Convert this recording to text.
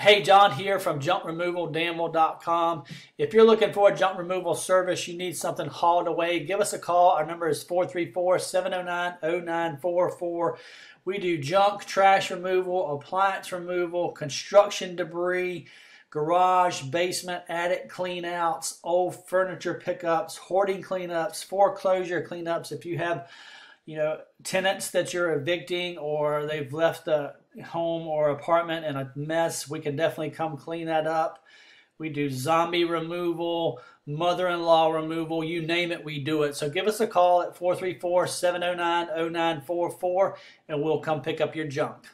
Hey, John here from junkremovaldanville.com. If you're looking for a junk removal service, you need something hauled away, give us a call. Our number is 434 709 0944. We do junk, trash removal, appliance removal, construction debris, garage, basement, attic cleanouts, old furniture pickups, hoarding cleanups, foreclosure cleanups. If you have you know, tenants that you're evicting or they've left the home or apartment in a mess, we can definitely come clean that up. We do zombie removal, mother in law removal, you name it, we do it. So give us a call at 434 709 0944 and we'll come pick up your junk.